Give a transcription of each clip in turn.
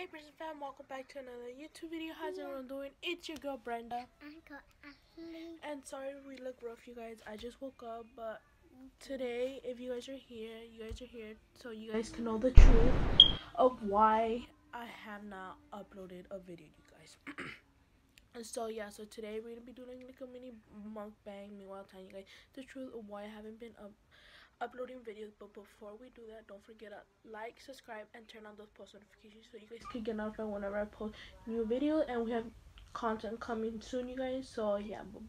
Hey Brizan fam, welcome back to another YouTube video. How's everyone doing? It's your girl Brenda. And sorry we look rough you guys. I just woke up but today if you guys are here, you guys are here so you guys can know the truth of why I have not uploaded a video you guys. and so yeah, so today we're gonna be doing like a mini mukbang meanwhile telling you guys the truth of why I haven't been up uploading videos but before we do that don't forget to like subscribe and turn on those post notifications so you guys can get notified whenever i post new videos and we have content coming soon you guys so yeah but,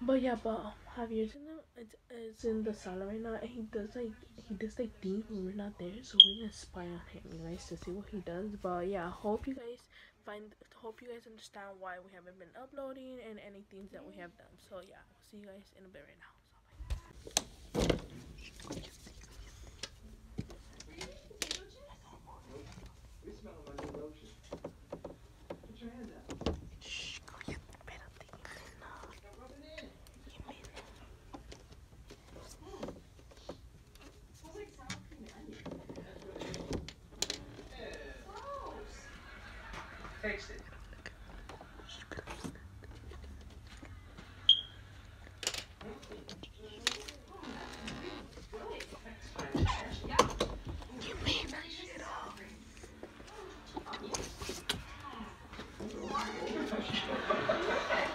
but yeah but um, have you seen him it's, it's in the salon right now and he does like he does like things when we're not there so we're gonna spy on him you guys to see what he does but yeah hope you guys find hope you guys understand why we haven't been uploading and any things that we have done so yeah see you guys in a bit right now Taste it.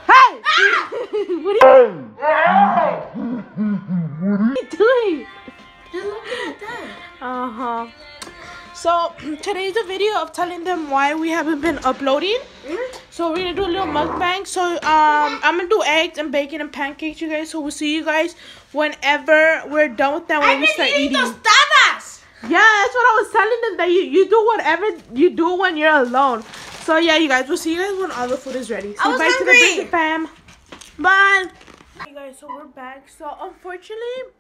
Hey! what are you, what are you doing? Just looking at that. Uh huh. So today's a video of telling them why we haven't been uploading. So we're gonna do a little mukbang. So um, I'm gonna do eggs and bacon and pancakes, you guys. So we'll see you guys whenever we're done with that. When I've we start eating tostadas. Yeah, that's what I was telling them that you you do whatever you do when you're alone. So yeah, you guys, we'll see you guys when all the food is ready. I So was back to the hungry. fam. Bye. Guys, so we're back. So unfortunately,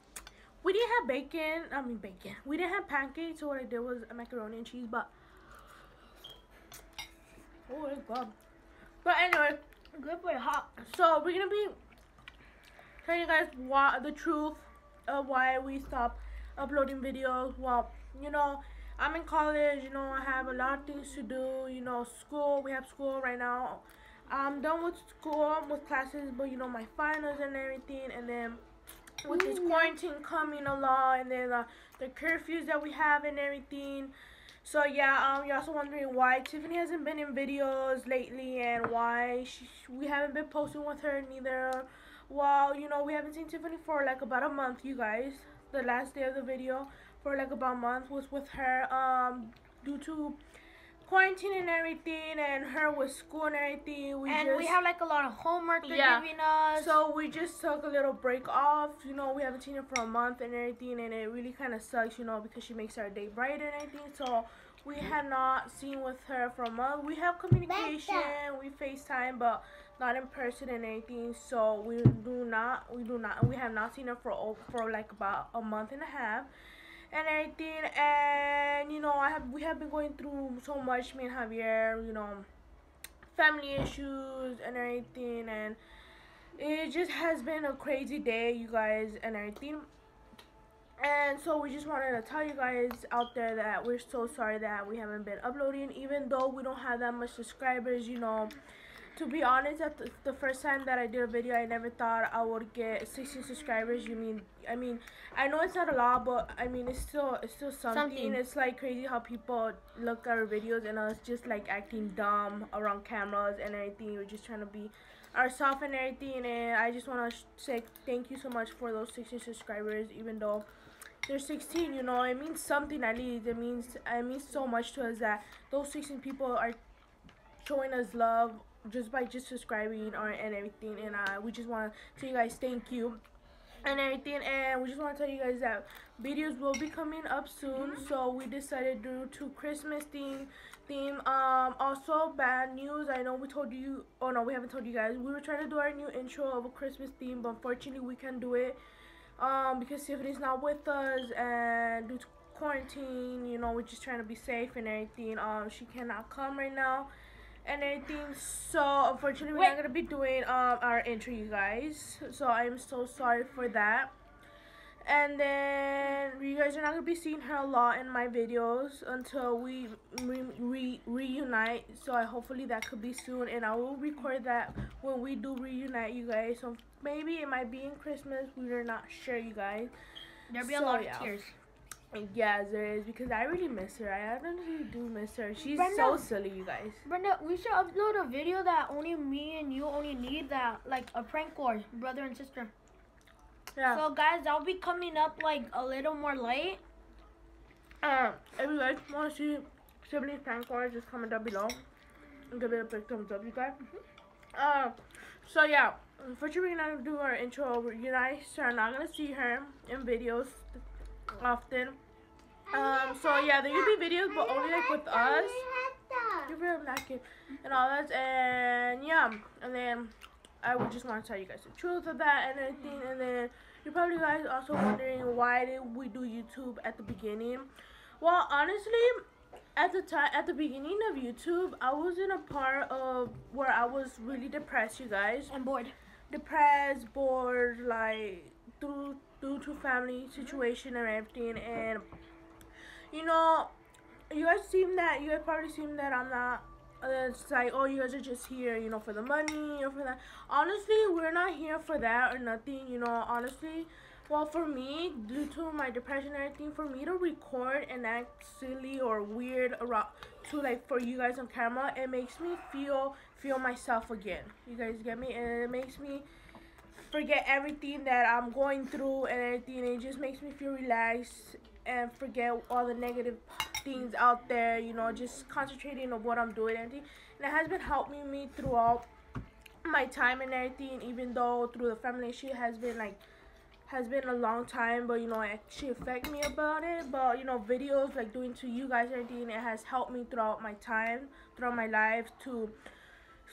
we didn't have bacon. I mean bacon. We didn't have pancakes. So what I did was a macaroni and cheese. But oh, it's good. But anyway, Good for hot. so we're gonna be telling you guys why the truth of why we stopped uploading videos. Well, you know, I'm in college. You know, I have a lot of things to do. You know, school. We have school right now. I'm done with school with classes, but you know my finals and everything, and then with this quarantine coming along, and then uh, the curfews that we have and everything. So yeah, um, you're also wondering why Tiffany hasn't been in videos lately, and why she, we haven't been posting with her neither. Well, you know, we haven't seen Tiffany for like about a month, you guys. The last day of the video for like about a month was with her, um, due to quarantine and everything, and her with school and everything. We and just, we have like a lot of homework they're Yeah. giving us. so we just took a little break off. You know, we haven't seen her for a month and everything, and it really kind of sucks, you know, because she makes our day brighter and everything. So we mm-hmm. have not seen with her for a month. We have communication, we FaceTime, but not in person and anything. So we do not, we do not, we have not seen her for for like about a month and a half. And everything, and you know, I have we have been going through so much, me and Javier, you know, family issues and everything, and it just has been a crazy day, you guys, and everything. And so we just wanted to tell you guys out there that we're so sorry that we haven't been uploading, even though we don't have that much subscribers. You know, to be honest, at the, the first time that I did a video, I never thought I would get 16 subscribers. You mean, I mean, I know it's not a lot, but I mean, it's still, it's still something. Something. It's like crazy how people look at our videos and us just like acting dumb around cameras and everything. We're just trying to be ourselves and everything. And I just want to say thank you so much for those 16 subscribers, even though they're 16 you know it means something at least it means it means so much to us that those 16 people are showing us love just by just subscribing or and everything and uh, we just want to tell you guys thank you and everything and we just want to tell you guys that videos will be coming up soon so we decided due to christmas theme theme um also bad news i know we told you oh no we haven't told you guys we were trying to do our new intro of a christmas theme but unfortunately we can't do it um because tiffany's not with us and due to quarantine you know we're just trying to be safe and everything um she cannot come right now and everything so unfortunately we're not gonna be doing um our intro you guys. So i'm so sorry for that. And then you guys are not gonna be seeing her a lot in my videos until we re, re reunite. So I hopefully that could be soon. And I will record that when we do reunite you guys. So maybe it might be in Christmas. We're not sure you guys. There'll be so, a lot yeah. of tears Yes, there is because I really miss her. I honestly do miss her. She's Brenda, so silly, you guys. Brenda, we should upload a video that only me and you only need that, like a prank call, brother and sister. Yeah. So guys, I'll be coming up like a little more late. Um, if you guys want to see sibling prank calls, just comment down below and give it a big thumbs up, you guys. Mm -hmm. Uh, so yeah, unfortunately we're gonna do our intro. You guys are not gonna see her in videos often. Um, so yeah, there will be videos, but only like with us. Give her a napkin and all that, and yeah, and then I would just want to tell you guys the truth of that and everything. And then you're probably guys also wondering why did we do YouTube at the beginning? Well, honestly, at the time, at the beginning of YouTube, I was in a part of where I was really depressed, you guys. And bored. Depressed, bored, like due due to family situation and everything, and you know, you guys seem that you guys probably seem that I'm not uh, it's like, oh, you guys are just here, you know, for the money or for that. Honestly, we're not here for that or nothing, you know, honestly. Well, for me, due to my depression and everything, for me to record and act silly or weird around to like for you guys on camera, it makes me feel feel myself again. You guys get me? And it makes me forget everything that I'm going through and everything. It just makes me feel relaxed and forget all the negative things out there, you know, just concentrating on what I'm doing and, and it has been helping me throughout my time and everything, even though through the family she has been like has been a long time, but you know, it actually affect me about it. But you know, videos like doing to you guys and everything, it has helped me throughout my time, throughout my life to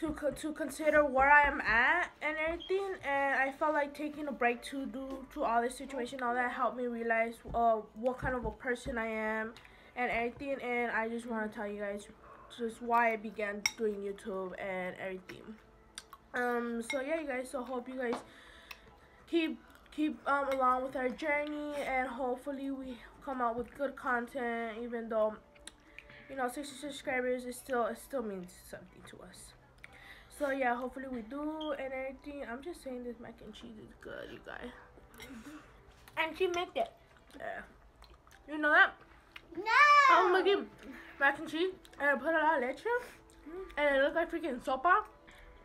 to to consider where I am at and everything. And I felt like taking a break to do to all this situation, all that helped me realize uh what kind of a person I am and everything and I just want to tell you guys just why I began doing YouTube and everything um so yeah you guys so hope you guys keep keep um along with our journey and hopefully we come out with good content even though you know 60 subscribers is still it still means something to us so yeah hopefully we do and everything i'm just saying this mac and cheese is good you guys and she made it yeah you know that no! I'm making mac and cheese and I put a lot of leche and it looked like freaking sopa.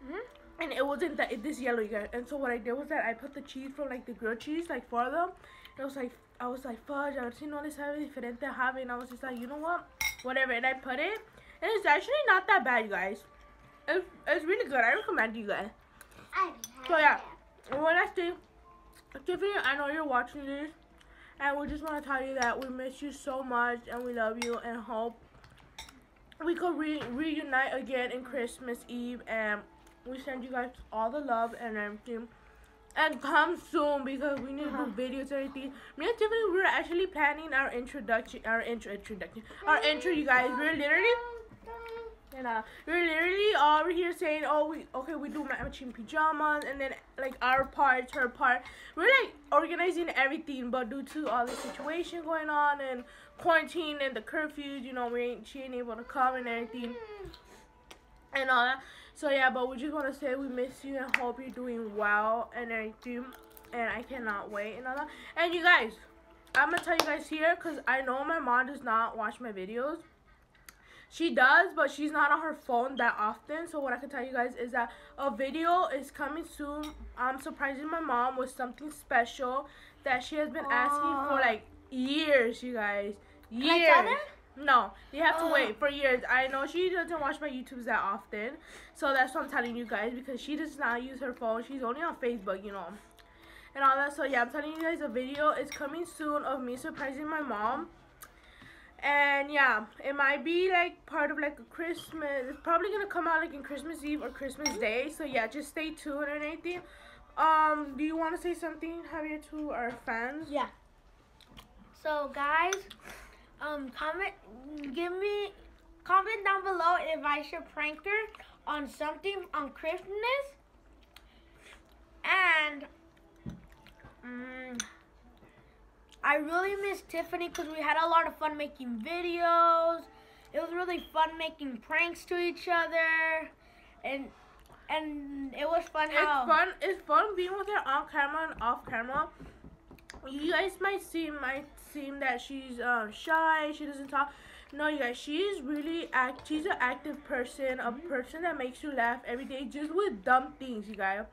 Mm -hmm. And it wasn't that it this yellow yet. And so what I did was that I put the cheese from like the grilled cheese like for them. And I was like I was like fudge, a ver si no les sabe diferente a And I was just like, you know what? Whatever. And I put it. And it's actually not that bad, you guys. It's, it's really good. I recommend you guys. So yeah. One last thing. Tiffany, I know you're watching this. And we just want to tell you that we miss you so much and we love you and hope we could re reunite again in Christmas Eve. And we send you guys all the love and everything. And come soon because we need to do uh-huh. videos and everything. Me and Tiffany, we were actually planning our introduction, our intro, introduction, our intro, you guys. We we're literally and uh, we're literally over here saying, oh, we okay, we do matching pajamas, and then like our part, her part. We're like organizing everything, but due to all the situation going on and quarantine and the curfews, you know, we ain't she ain't able to come and everything and all that. So yeah, but we just want to say we miss you and hope you're doing well and everything. And I cannot wait and all that. And you guys, I'm gonna tell you guys here because I know my mom does not watch my videos. She does, but she's not on her phone that often. So what I can tell you guys is that a video is coming soon. I'm surprising my mom with something special that she has been asking for like years, you guys. Years. No, you have to wait for years. I know she doesn't watch my YouTubes that often, so that's what I'm telling you guys because she does not use her phone. She's only on Facebook, you know, and all that. So yeah, I'm telling you guys a video is coming soon of me surprising my mom and yeah it might be like part of like a christmas it's probably gonna come out like in christmas eve or christmas day. So yeah just stay tuned and anything. Um do you want to say something javier to our fans? Yeah. So guys um comment give me comment down below if i should prank her on something on christmas. And um I really miss Tiffany because we had a lot of fun making videos. It was really fun making pranks to each other, and and it was fun. How it's fun. It's fun being with her on camera and off camera. You guys might seem might seem that she's um, shy. She doesn't talk. No, you guys, she's really act. She's an active person, a person that makes you laugh every day, just with dumb things, you guys.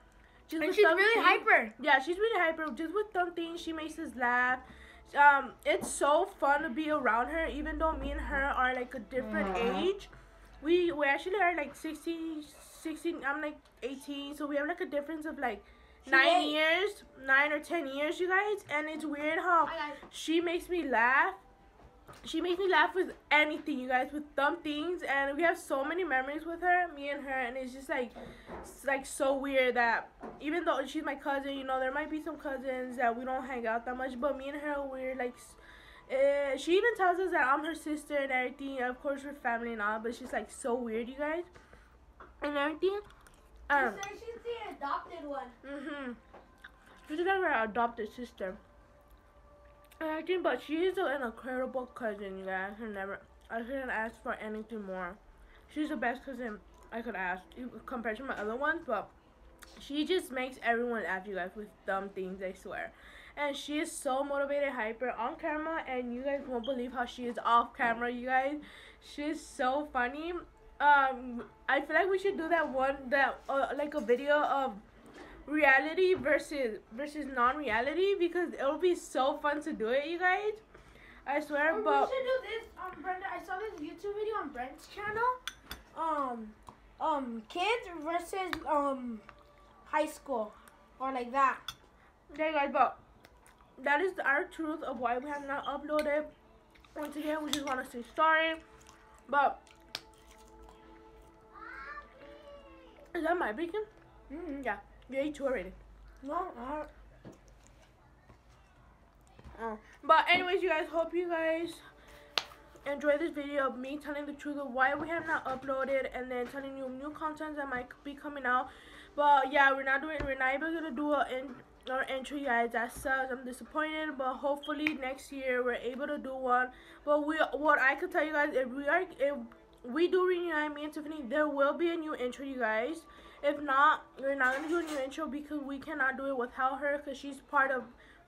Just and she's really things. hyper. Yeah, she's really hyper. Just with dumb things, she makes us laugh. Um, it's so fun to be around her, even though me and her are like a different age. We we actually are like 16, 16. I'm like 18, so we have like a difference of like nine years, nine or ten years, you guys. And it's weird how she makes me laugh she makes me laugh with anything, you guys, with dumb things, and we have so many memories with her, me and her, and it's just like, it's like so weird that even though she's my cousin, you know, there might be some cousins that we don't hang out that much, but me and her, we're like, uh, she even tells us that I'm her sister and everything. Of course, we're family and all, but she's like so weird, you guys, and everything. Um, she said she's the adopted one. Mhm. She's like our adopted sister acting, but she is an incredible cousin, you guys. I never, I couldn't ask for anything more. She's the best cousin I could ask compared to my other ones, but she just makes everyone laugh, you guys, with dumb things, I swear. And she is so motivated, hyper on camera, and you guys won't believe how she is off camera, you guys. She's so funny. Um, I feel like we should do that one, that uh, like a video of reality versus versus non-reality because it'll be so fun to do it, you guys. I swear, or but we should do this. Um, Brenda, I saw this YouTube video on Brent's channel. Um, um, kids versus um, high school, or like that. Okay, guys, but that is our truth of why we have not uploaded. Once again, we just want to say sorry, but is that my bacon? Mm yeah. You ate two already. No, not. Oh. But anyways, you guys, hope you guys enjoy this video of me telling the truth of why we have not uploaded and then telling you new content that might be coming out. But yeah, we're not doing, we're not even gonna do a in, our entry, guys. That sucks. I'm disappointed, but hopefully next year we're able to do one. But we, what I could tell you guys, if we are, if we do reunite me and Tiffany, there will be a new intro, you guys. If not, we're not gonna do a new intro because we cannot do it without her because she's part of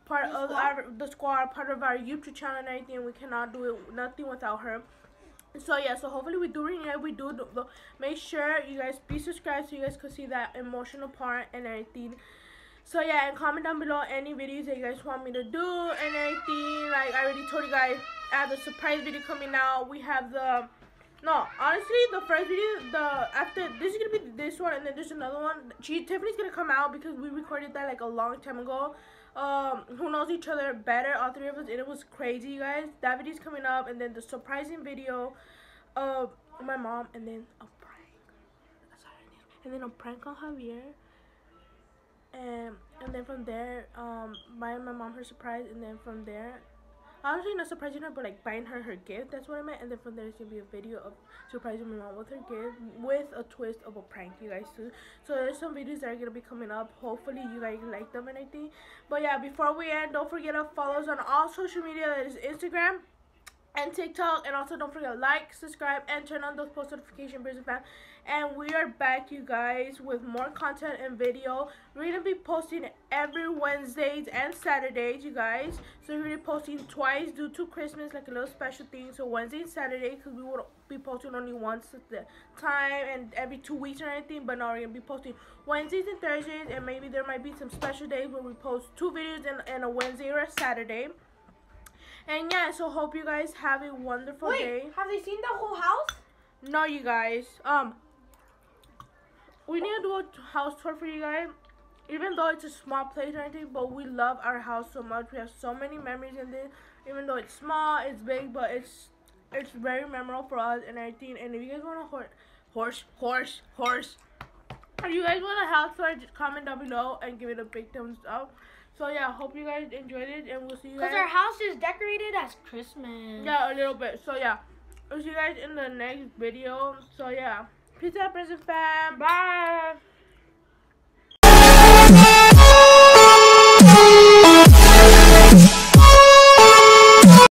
part the of our the squad, part of our YouTube channel and everything. We cannot do it nothing without her. So yeah, so hopefully we do reunite. We do the, the, make sure you guys be subscribed so you guys can see that emotional part and everything. So yeah, and comment down below any videos that you guys want me to do and everything. Like I already told you guys, I have the surprise video coming out. We have the no, honestly, the first video, the after this is gonna be this one, and then there's another one. She Tiffany's gonna come out because we recorded that like a long time ago. Um, who knows each other better, all three of us, and it was crazy, you guys. That video's coming up, and then the surprising video of my mom, and then a prank. And then a prank on Javier. And and then from there, um, buying my mom her surprise, and then from there, honestly not surprising her but like buying her her gift that's what i meant. And then from there it's gonna be a video of surprising my mom with her gift with a twist of a prank you guys too. So there's some videos that are gonna be coming up. Hopefully you guys like them and everything. But yeah before we end don't forget to follow us on all social media that is instagram and TikTok. And also don't forget to like, subscribe, and turn on those post notification bells. And we are back, you guys, with more content and video. We're to be posting every Wednesdays and Saturdays, you guys. So we're to be posting twice due to Christmas, like a little special thing. So Wednesday and Saturday, because we will be posting only once at the time and every two weeks or anything. But now we're to be posting Wednesdays and Thursdays. And maybe there might be some special days where we post two videos in, in a Wednesday or a Saturday. And yeah, so hope you guys have a wonderful Wait, day. have they seen the whole house? No, you guys. Um, we need to do a house tour for you guys. Even though it's a small place or anything, but we love our house so much. We have so many memories in this. Even though it's small, it's big, but it's it's very memorable for us and everything. And if you guys want a horse, horse, horse, horse, if you guys want a house tour, just comment down below and give it a big thumbs up. So yeah, hope you guys enjoyed it, and we'll see you guys. Because our house is decorated as Christmas. Yeah, a little bit. So yeah, we'll see you guys in the next video. So yeah, peace out, brizan fam. Bye.